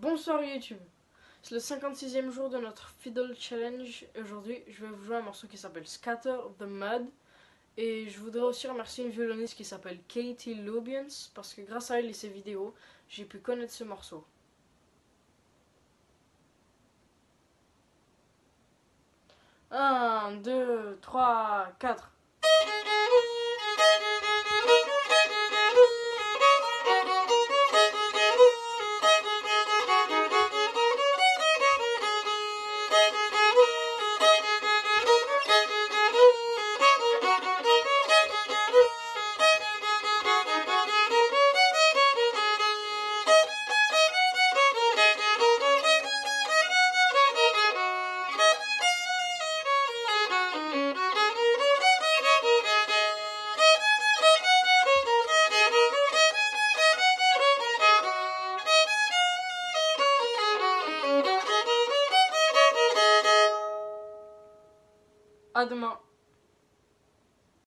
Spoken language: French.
Bonsoir YouTube. C'est le 56e jour de notre Fiddle Challenge. Aujourd'hui, je vais vous jouer un morceau qui s'appelle Scatter the Mud. Et je voudrais aussi remercier une violoniste qui s'appelle Katie Lubians parce que grâce à elle et ses vidéos, j'ai pu connaître ce morceau. 1, 2, 3, 4. À demain.